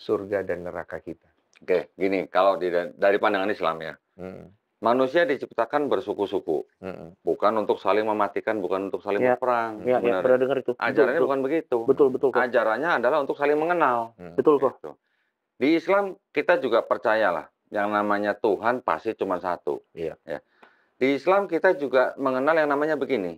surga dan neraka kita. Oke, gini, kalau di, dari pandangan Islam ya, Mm, manusia diciptakan bersuku-suku, mm, bukan untuk saling mematikan, bukan untuk saling Ya. berperang. Ya, ya, sebenarnya. pernah dengar itu. Betul, Ajarannya betul. bukan begitu. Betul, betul kok. Ajarannya adalah untuk saling mengenal. mm. Betul kok. Gitu. Di Islam kita juga percayalah, yang namanya Tuhan pasti cuma satu. Iya. Ya. Di Islam kita juga mengenal yang namanya begini,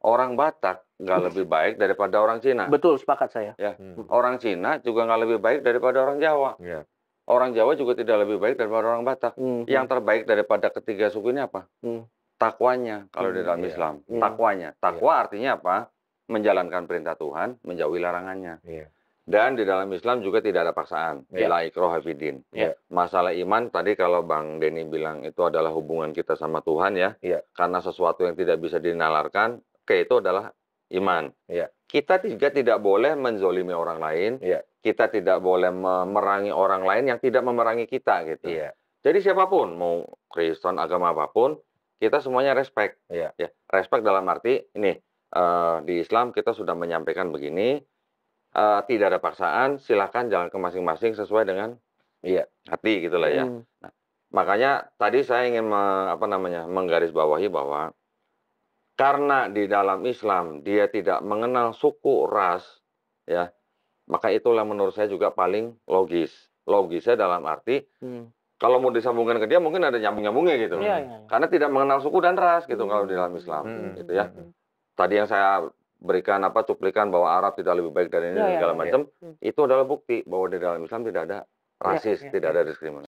orang Batak nggak lebih baik daripada orang Cina. Betul, sepakat saya. Mm, Orang Cina juga nggak lebih baik daripada orang Jawa. Iya. Orang Jawa juga tidak lebih baik daripada orang Batak. Hmm. Yang terbaik daripada ketiga suku ini apa? Hmm. Takwanya kalau di Hmm, dalam iya. Islam. Iya. Takwanya. Takwa artinya apa? Menjalankan perintah Tuhan, menjauhi larangannya. Iya. Dan di dalam Islam juga tidak ada paksaan. Iya. La ikraha fiddin. Iya. Masalah iman tadi kalau Bang Denny bilang itu adalah hubungan kita sama Tuhan ya. Iya. Karena sesuatu yang tidak bisa dinalarkan, ke itu adalah iman. Iya. Kita juga tidak boleh menzolimi orang lain. Iya. Kita tidak boleh memerangi orang lain yang tidak memerangi kita gitu. Iya. Jadi siapa pun, mau Kristen agama apa pun, kita semuanya respect. Iya. Ya, respect dalam arti ini eh, di Islam kita sudah menyampaikan begini, eh, tidak ada paksaan, silakan jalan ke masing-masing sesuai dengan Iya. hati gitulah ya. Hmm. Makanya tadi saya ingin me- apa namanya menggarisbawahi bahwa karena di dalam Islam dia tidak mengenal suku ras, ya, maka itulah menurut saya juga paling logis. Logisnya dalam arti Hmm. kalau mau disambungkan ke dia mungkin ada nyambung-nyambungnya gitu. Iya, iya, iya. Karena tidak mengenal suku dan ras gitu kalau di dalam Islam, Hmm. gitu ya. Hmm. Tadi yang saya berikan apa cuplikan bahwa Arab tidak lebih baik dari ini Iya, iya, segala iya. macam, Hmm. itu adalah bukti bahwa di dalam Islam tidak ada rasis, iya, tidak iya. ada diskriminasi.